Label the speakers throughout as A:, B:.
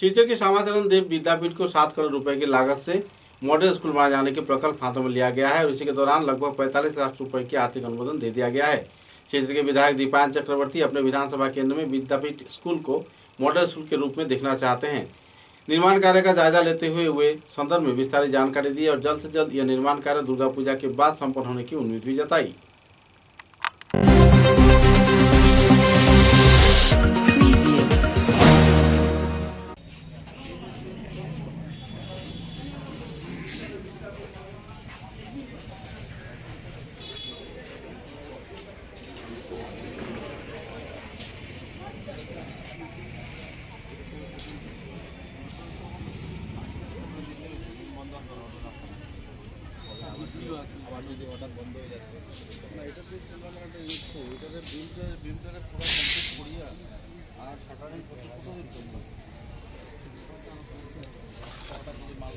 A: शिवचर के श्यामाचरण देव विद्यापीठ को सात करोड़ रुपए की लागत से मॉडल स्कूल बनाए जाने के प्रकल्प हाथों में लिया गया है और इसी के दौरान लगभग 45 लाख रुपए की आर्थिक अनुमोदन दे दिया गया है। क्षेत्र के विधायक दीपायन चक्रवर्ती अपने विधानसभा केंद्र में विद्यापीठ स्कूल को मॉडल स्कूल के रूप में देखना चाहते हैं। निर्माण कार्य का जायजा लेते हुए वे संदर्भ में विस्तारित जानकारी दी और जल्द से जल्द यह निर्माण कार्य दुर्गा पूजा के बाद संपन्न होने की उम्मीद भी जताई।
B: না এটা তো চলবে না একটা ইস্যু এটারে বিলটা বিলটারে পুরো কমপ্লিট করিয়া আর শাটারিং করতে কত দিন চলবে মাল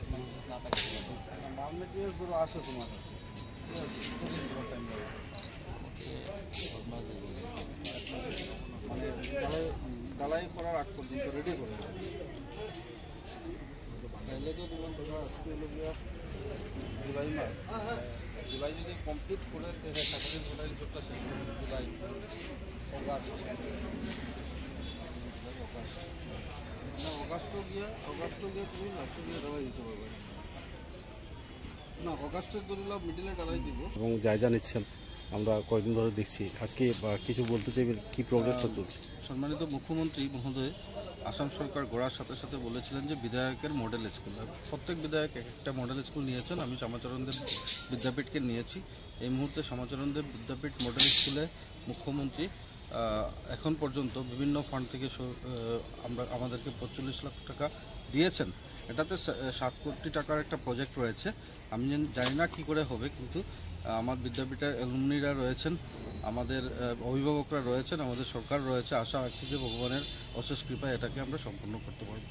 B: মাল মেটেরিয়াল পুরো আসে তোমার কাছে ঠিক আছে কতদিন ডালাই করার আগ পর্যন্ত রেডি করে তো জুলাই জুলাই যদি কমপ্লিট করে জুলাই। অগাস্ট। না অগাস্টও গিয়া গিয়া তুমি গিয়ে দিতে পারবে। না, অগাস্টের দিব।
C: এবং জায়গা নিচ্ছেন, আমরা কয়েকদিন ধরে দেখছি। আজকে কিছু বলতে চাইবেন, কি প্রোগ্রেসটা চলছে?
B: সম্মানিত মুখ্যমন্ত্রী মহোদয়, আসাম সরকার গড়ার সাথে সাথে বলেছিলেন যে বিধায়কের মডেল স্কুল প্রত্যেক বিধায়ক এক একটা মডেল স্কুল নিয়েছেন। আমি শ্যামাচরণদেব বিদ্যাপীঠকে নিয়েছি। এই মুহূর্তে শ্যামাচরণদেব বিদ্যাপীঠ মডেল স্কুলে মুখ্যমন্ত্রী এখন পর্যন্ত বিভিন্ন ফান্ড থেকে আমরা, আমাদেরকে পঁয়তাল্লিশ লাখ টাকা দিয়েছেন। এটাতে সাত কোটি টাকার একটা প্রজেক্ট রয়েছে। আমি জানি না কী করে হবে, কিন্তু আমার বিদ্যাপীঠের অ্যালুমনিরা রয়েছেন। আমাদের অভিভাবকরা রয়েছেন, আমাদের সরকার রয়েছে, আশা রাখছি যে ভগবানের অশেষ কৃপায় এটাকে আমরা সম্পন্ন করতে পারব।